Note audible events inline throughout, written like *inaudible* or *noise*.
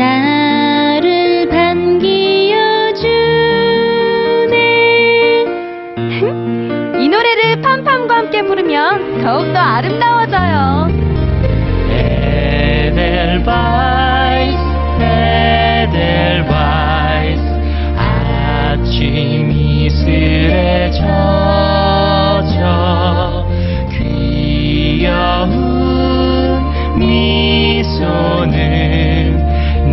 나를 반기어주네 이 노래를 팜팜과 함께 부르면 더욱더 아름다워져요. 에델바이스 에델바이스 아침 이슬에 젖어 귀여운 미소는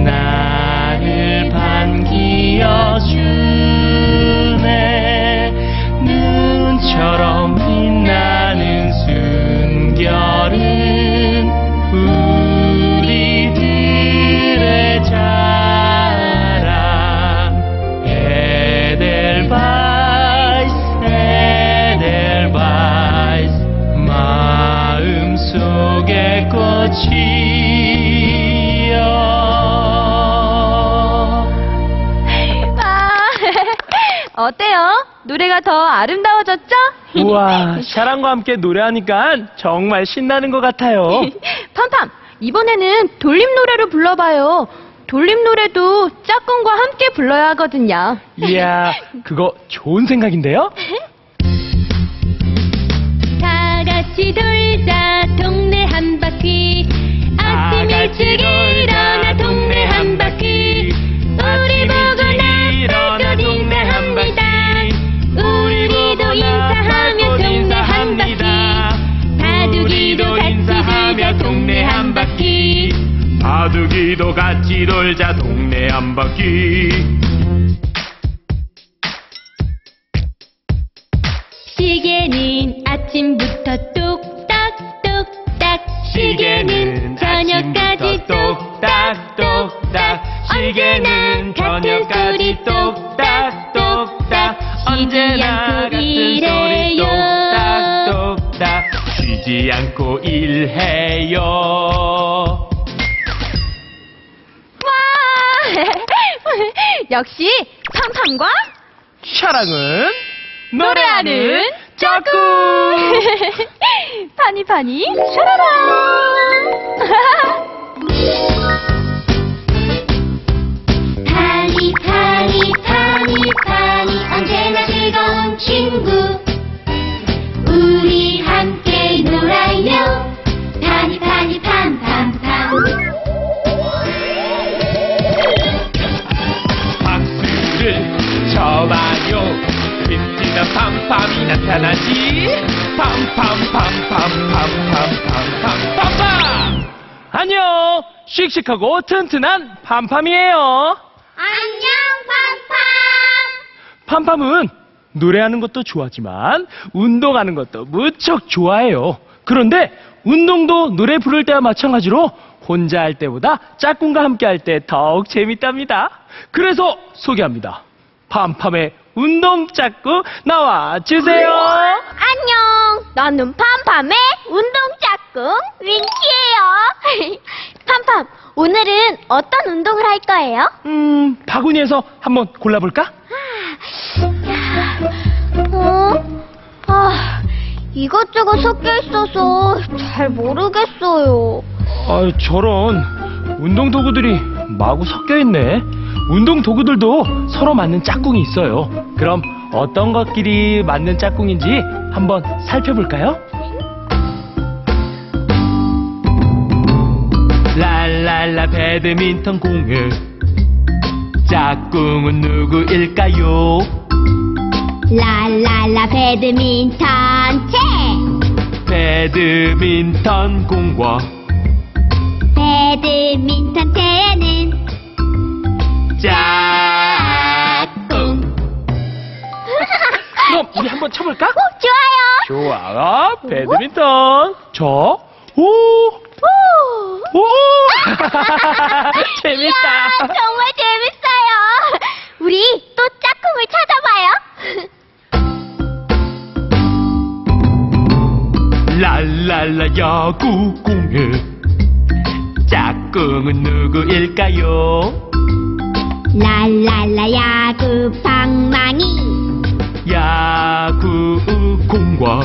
나를 반기어 주네. 눈처럼 빛나는 순결은 우리들의 자랑. 에델바이스 에델바이스. 마음속의 꽃이 어때요? 노래가 더 아름다워졌죠? 우와 *laughs* 샤랑과 함께 노래하니까 정말 신나는 것 같아요 *laughs* 팜팜, 이번에는 돌림 노래를 불러봐요. 돌림 노래도 짝꿍과 함께 불러야 하거든요. 이야 *laughs* 그거 좋은 생각인데요 바둑이도 같이 돌자 동네 한 바퀴. 시계는 아침부터 똑딱똑딱. 시계는 저녁까지 똑딱똑딱. 시계는 저녁까지 똑딱똑딱. 언제나 같은 소리 똑딱똑딱. 쉬지 않고 일해요 역시 팜팜과 샤랑은 노래하는 짝꿍 파니파니 *laughs* 샤라라! *laughs* 나타나지 팜팜팜팜팜팜팜팜팜. 안녕. 씩씩하고 튼튼한 팜팜이에요. 안녕 팜팜. 팜팜은 노래하는 것도 좋아하지만 운동하는 것도 무척 좋아해요. 그런데 운동도 노래 부를 때와 마찬가지로 혼자 할 때보다 짝꿍과 함께 할 때 더욱 재밌답니다. 그래서 소개합니다. 팜팜의 운동 짝꿍 나와 주세요 안녕! 나는 팜팜의 운동 짝꿍 윙키예요. *laughs* 팜팜, 오늘은 어떤 운동을 할 거예요? 음 바구니에서 한번 골라볼까? 어? 아, 이것저것 섞여 있어서 잘 모르겠어요. 아 저런 운동 도구들이 마구 섞여 있네. 운동 도구들도 서로 맞는 짝꿍이 있어요. 그럼 어떤 것끼리 맞는 짝꿍인지 한번 살펴볼까요? 랄랄라 배드민턴 공을 짝꿍은 누구일까요? 랄랄라 배드민턴 채 배드민턴 공과 배드민턴 채는 짝꿍 *laughs* 그럼 우리 한번 쳐볼까? 어, 좋아요. 좋아 배드민턴 저 오! 오! 오! *laughs* 재밌다 이야, 정말 재밌어요. 우리 또 짝꿍을 찾아봐요. *laughs* 랄랄라 야구 짝 꿍은 누구일까요? 랄랄라 야구 방망이 야구 공과